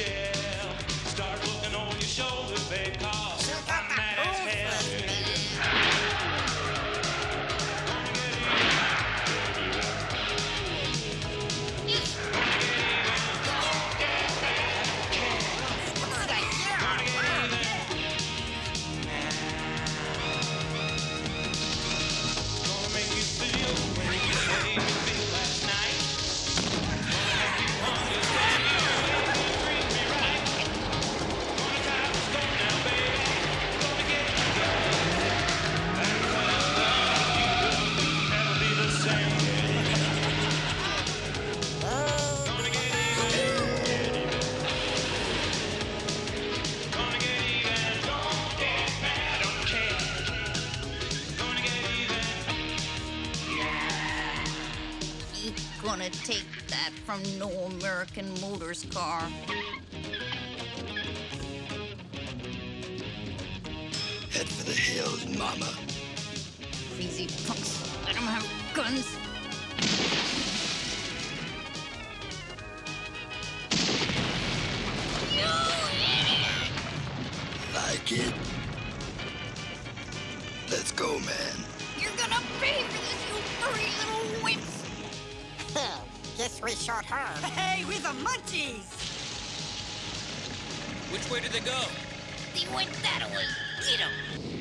shit. Gonna take that from no American Motors car. Head for the hills, mama. Crazy punks. Let them have guns. You idiot! Like it? Let's go, man. You're gonna pay for this, you furry little wimps! Guess we shot her. Hey, we're the munchies! Which way did they go? They went that way. Get 'em!